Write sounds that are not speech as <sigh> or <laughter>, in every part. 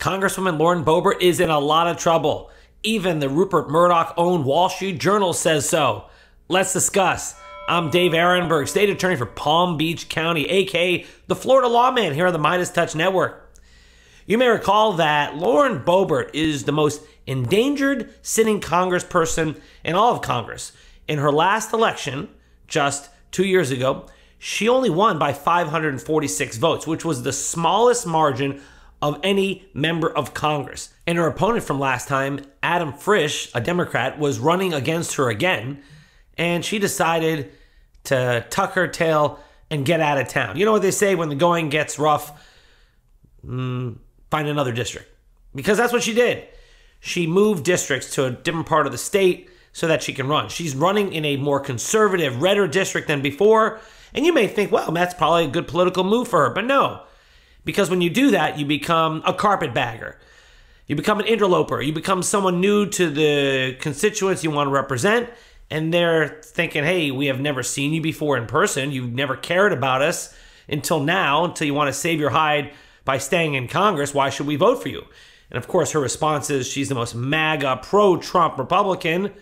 Congresswoman Lauren Boebert is in a lot of trouble. Even the Rupert Murdoch owned Wall Street Journal says so. Let's discuss. I'm Dave Aronberg, state attorney for Palm Beach County, aka the Florida lawman here on the Meidas Touch Network. You may recall that Lauren Boebert is the most endangered sitting congressperson in all of Congress. In her last election, just two years ago, she only won by 546 votes, which was the smallest margin of any member of Congress. And her opponent from last time, Adam Frisch, a Democrat, was running against her again, and she decided to tuck her tail and get out of town. You know what they say when the going gets rough? Mm, find another district. Because that's what she did. She moved districts to a different part of the state so that she can run. She's running in a more conservative, redder district than before. And you may think, well, that's probably a good political move for her. But no, because when you do that, you become a carpetbagger. You become an interloper. You become someone new to the constituents you want to represent. And they're thinking, hey, we have never seen you before in person. You've never cared about us until now, until you want to save your hide by staying in Congress. Why should we vote for you? And of course, her response is she's the most MAGA, pro Trump Republican.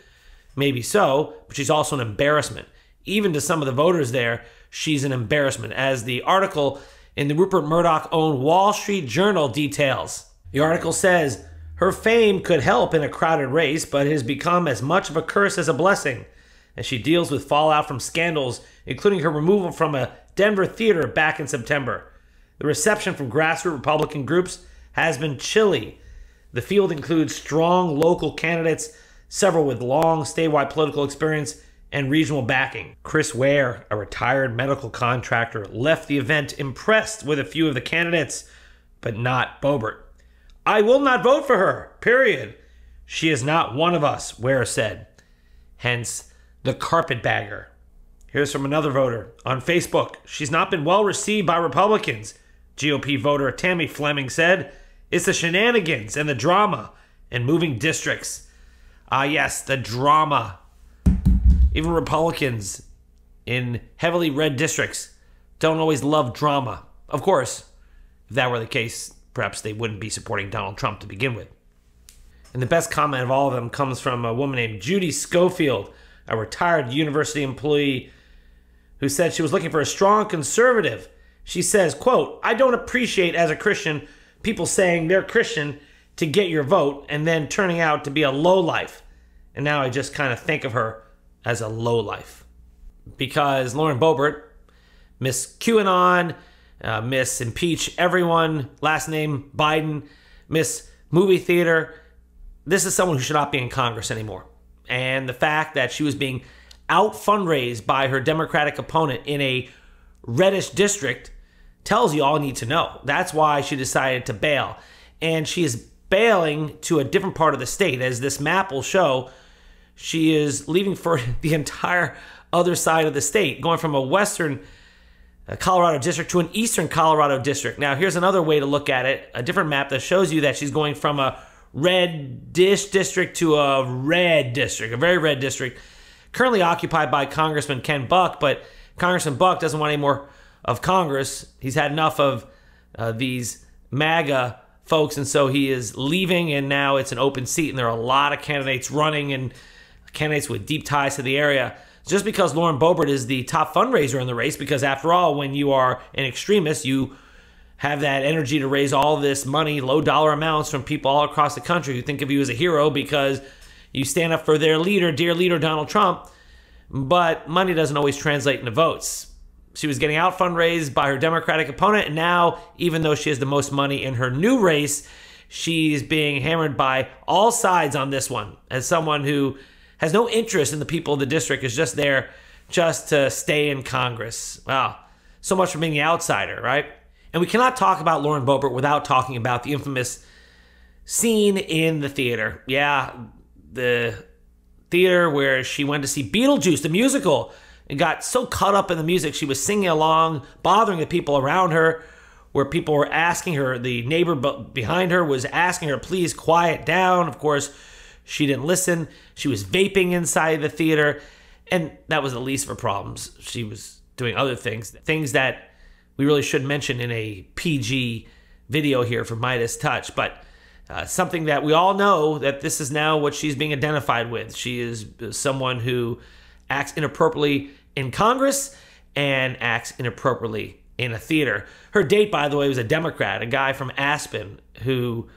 Maybe so, but she's also an embarrassment. Even to some of the voters there, she's an embarrassment. As the article in the Rupert Murdoch owned Wall Street Journal details. The article says her fame could help in a crowded race, but it has become as much of a curse as a blessing as she deals with fallout from scandals, including her removal from a Denver theater back in September. The reception from grassroots Republican groups has been chilly. The field includes strong local candidates, several with long statewide political experience, and regional backing. Chris Ware, a retired medical contractor, left the event impressed with a few of the candidates, but not Boebert. I will not vote for her, period. She is not one of us, Ware said. Hence, the carpetbagger. Here's from another voter on Facebook. She's not been well received by Republicans. GOP voter Tammy Fleming said, It's the shenanigans and the drama and moving districts. Ah, yes, the drama even Republicans in heavily red districts don't always love drama. Of course, if that were the case, perhaps they wouldn't be supporting Donald Trump to begin with. And the best comment of all of them comes from a woman named Judy Schofield, a retired university employee who said she was looking for a strong conservative. She says, quote, I don't appreciate as a Christian people saying they're Christian to get your vote and then turning out to be a low life. And now I just kind of think of her as a low life because Lauren Boebert, Miss QAnon, uh, Miss Impeach Everyone, last name Biden, Miss Movie Theater. This is someone who should not be in Congress anymore. And the fact that she was being out fundraised by her Democratic opponent in a reddish district tells you all you need to know. That's why she decided to bail. And she is bailing to a different part of the state, as this map will show she is leaving for <laughs> the entire other side of the state, going from a western uh, Colorado district to an eastern Colorado district. Now, here's another way to look at it a different map that shows you that she's going from a red dish district to a red district, a very red district, currently occupied by Congressman Ken Buck, but Congressman Buck doesn't want any more of Congress. He's had enough of uh, these MAGA folks, and so he is leaving, and now it's an open seat, and there are a lot of candidates running, and candidates with deep ties to the area. Just because Lauren Boebert is the top fundraiser in the race, because after all, when you are an extremist, you have that energy to raise all this money, low dollar amounts from people all across the country who think of you as a hero because you stand up for their leader, dear leader Donald Trump. But money doesn't always translate into votes. She was getting out fundraised by her Democratic opponent, and now, even though she has the most money in her new race, she's being hammered by all sides on this one as someone who has no interest in the people of the district, is just there just to stay in Congress. Wow. So much for being the outsider, right? And we cannot talk about Lauren Boebert without talking about the infamous scene in the theater. Yeah, the theater where she went to see Beetlejuice, the musical, and got so caught up in the music, she was singing along, bothering the people around her, where people were asking her, the neighbor behind her was asking her, please quiet down. Of course, she didn't listen. She was vaping inside the theater. And that was the least of her problems. She was doing other things, things that we really should mention in a PG video here for Meidas Touch. But Uh, something that we all know that this is now what she's being identified with. She is someone who acts inappropriately in Congress and acts inappropriately in a theater. Her date, by the way, was a Democrat, a guy from Aspen, who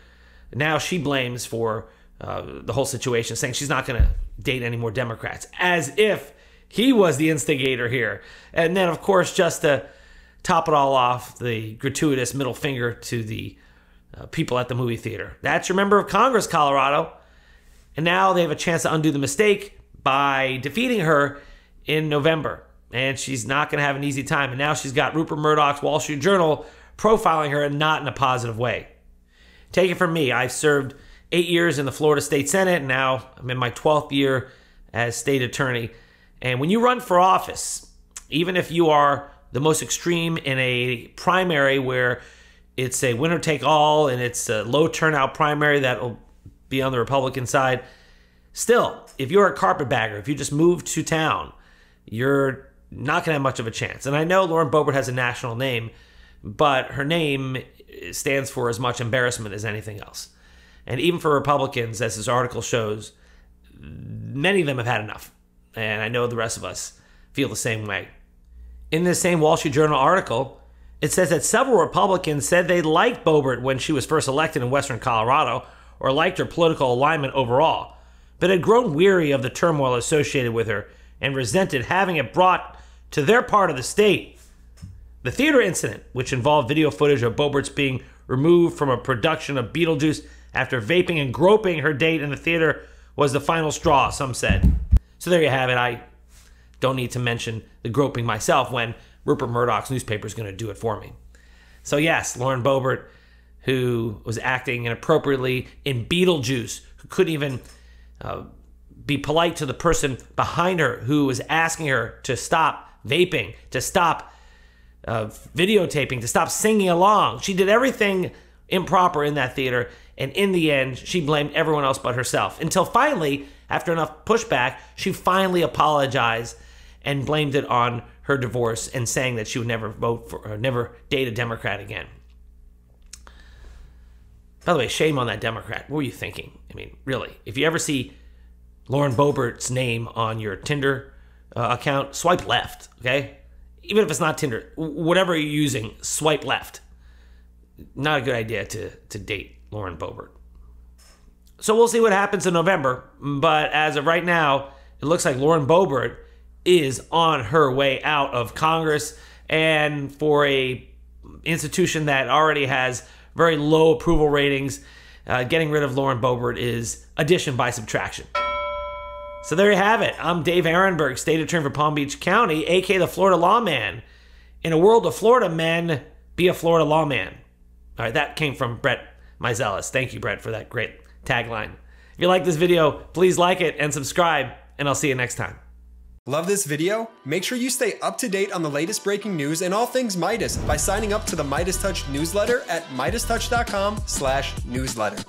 now she blames for uh, the whole situation, saying she's not going to date any more Democrats, as if he was the instigator here. And then, of course, just to top it all off, the gratuitous middle finger to the uh, people at the movie theater. That's your member of Congress, Colorado. And now they have a chance to undo the mistake by defeating her in November. And she's not going to have an easy time. And now she's got Rupert Murdoch's Wall Street Journal profiling her and not in a positive way. Take it from me, I've served eight years in the Florida State Senate, now I'm in my 12th year as state attorney. And when you run for office, even if you are the most extreme in a primary where it's a winner take all and it's a low turnout primary that will be on the Republican side, still, if you're a carpetbagger, if you just moved to town, you're not going to have much of a chance. And I know Lauren Boebert has a national name, but her name stands for as much embarrassment as anything else. And even for Republicans, as this article shows, many of them have had enough. And I know the rest of us feel the same way. In this same Wall Street Journal article, it says that several Republicans said they liked Boebert when she was first elected in Western Colorado or liked her political alignment overall, but had grown weary of the turmoil associated with her and resented having it brought to their part of the state. The theater incident, which involved video footage of Boebert's being removed from a production of Beetlejuice after vaping and groping her date in the theater, was the final straw, some said. So there you have it. I don't need to mention the groping myself when Rupert Murdoch's newspaper is going to do it for me. So, yes, Lauren Boebert, who was acting inappropriately in Beetlejuice, who couldn't even uh, be polite to the person behind her who was asking her to stop vaping, to stop uh, videotaping, to stop singing along. She did everything improper in that theater. And in the end, she blamed everyone else but herself. Until finally, after enough pushback, she finally apologized and blamed it on her divorce and saying that she would never vote for or never date a Democrat again. By the way, shame on that Democrat. What were you thinking? I mean, really, if you ever see Lauren Boebert's name on your Tinder uh, account, swipe left, okay? Even if it's not Tinder, whatever you're using, swipe left. Not a good idea to, to date Lauren Boebert. So we'll see what happens in November. But as of right now, it looks like Lauren Boebert is on her way out of Congress. And for a institution that already has very low approval ratings, uh, getting rid of Lauren Boebert is addition by subtraction. So there you have it. I'm Dave Aronberg, State Attorney for Palm Beach County, aka the Florida Lawman. In a world of Florida men, be a Florida lawman. All right, that came from Brett Meiselas. Thank you, Brett, for that great tagline. If you like this video, please like it and subscribe, and I'll see you next time. Love this video? Make sure you stay up to date on the latest breaking news and all things Meidas by signing up to the Meidas Touch newsletter at meidastouch.com slash newsletter.